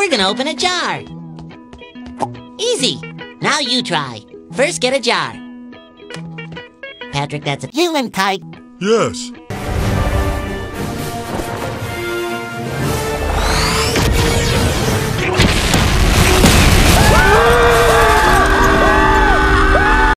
We're gonna open a jar. Easy. Now you try. First, get a jar. Patrick, that's a human type. Yes,